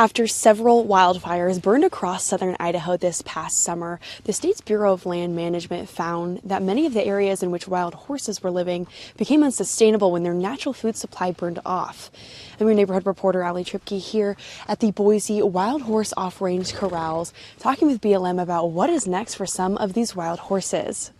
After several wildfires burned across southern Idaho this past summer, the state's Bureau of Land Management found that many of the areas in which wild horses were living became unsustainable when their natural food supply burned off. I'm your neighborhood reporter, Ali Tripke, here at the Boise Wild Horse Off Range Corrals, talking with BLM about what is next for some of these wild horses.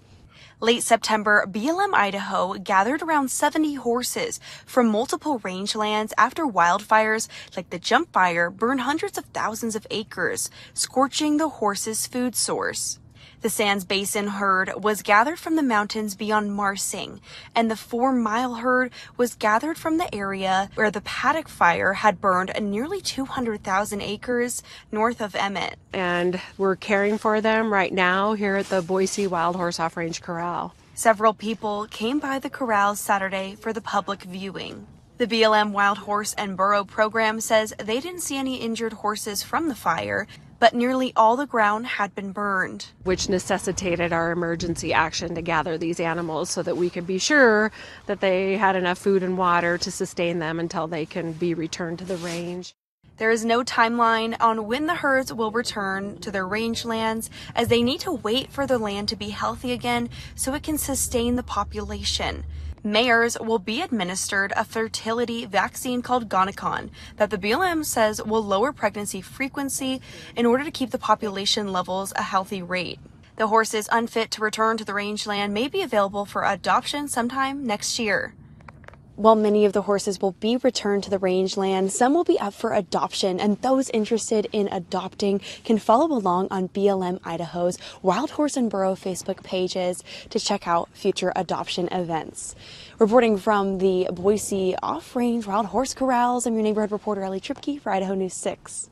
Late September, BLM Idaho gathered around 70 horses from multiple rangelands after wildfires like the Jump Fire burned hundreds of thousands of acres, scorching the horses' food source. The Sands Basin herd was gathered from the mountains beyond Marsing, and the four mile herd was gathered from the area where the paddock fire had burned nearly 200,000 acres north of Emmett. And we're caring for them right now here at the Boise Wild Horse Off Range Corral. Several people came by the corrals Saturday for the public viewing. The BLM Wild Horse and Burro program says they didn't see any injured horses from the fire, but nearly all the ground had been burned. Which necessitated our emergency action to gather these animals so that we could be sure that they had enough food and water to sustain them until they can be returned to the range. There is no timeline on when the herds will return to their rangelands as they need to wait for the land to be healthy again so it can sustain the population. Mares will be administered a fertility vaccine called GonaCon that the BLM says will lower pregnancy frequency in order to keep the population levels a healthy rate. The horses unfit to return to the rangeland may be available for adoption sometime next year. While many of the horses will be returned to the rangeland, some will be up for adoption, and those interested in adopting can follow along on BLM Idaho's Wild Horse and Burro Facebook pages to check out future adoption events. Reporting from the Boise Off Range Wild Horse Corrals, I'm your neighborhood reporter, Ali Tripke for Idaho News 6.